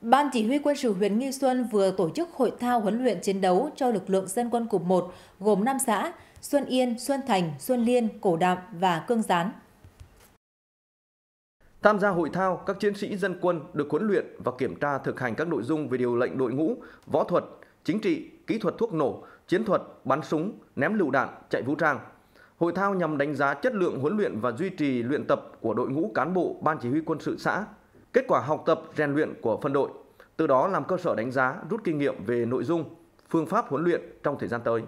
Ban chỉ huy quân sự huyện Nghi Xuân vừa tổ chức hội thao huấn luyện chiến đấu cho lực lượng dân quân cục 1 gồm 5 xã Xuân Yên, Xuân Thành, Xuân Liên, Cổ Đạm và Cương Gián. Tham gia hội thao, các chiến sĩ dân quân được huấn luyện và kiểm tra thực hành các nội dung về điều lệnh đội ngũ, võ thuật, chính trị, kỹ thuật thuốc nổ, chiến thuật, bắn súng, ném lựu đạn, chạy vũ trang. Hội thao nhằm đánh giá chất lượng huấn luyện và duy trì luyện tập của đội ngũ cán bộ ban chỉ huy quân sự xã, kết quả học tập rèn luyện của phân đội, từ đó làm cơ sở đánh giá rút kinh nghiệm về nội dung, phương pháp huấn luyện trong thời gian tới.